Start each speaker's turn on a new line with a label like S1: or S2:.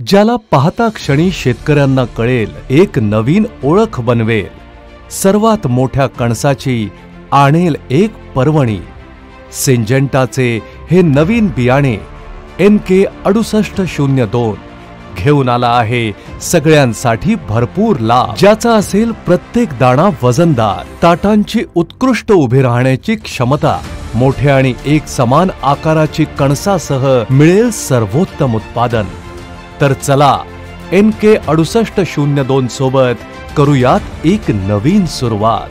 S1: ज्याला पाहता क्षणी शेतकऱ्यांना कळेल एक नवीन ओळख बनवेल. सर्वात मोठ्या कणसाची आणेल एक पर्वणी. सिंजेंटाचे हे नवीन बियाणे एन के अडुसष्ट शून्य दोन. घेऊन आला आहे सगळ्यांसाठी भरपूर लाभ. ज्याचा असेल प्रत्येक दाणा वजनदार. ताटांची उत्कृष्ट उभी राहण्याची क्षमता मोठे आणि एक समान आकाराची कणसासह मिळेल सर्वोत्तम उत्पादन. तर चला एन के अडुसष्ट शून्य दोन सोबत करूयात एक नवीन सुरुवात.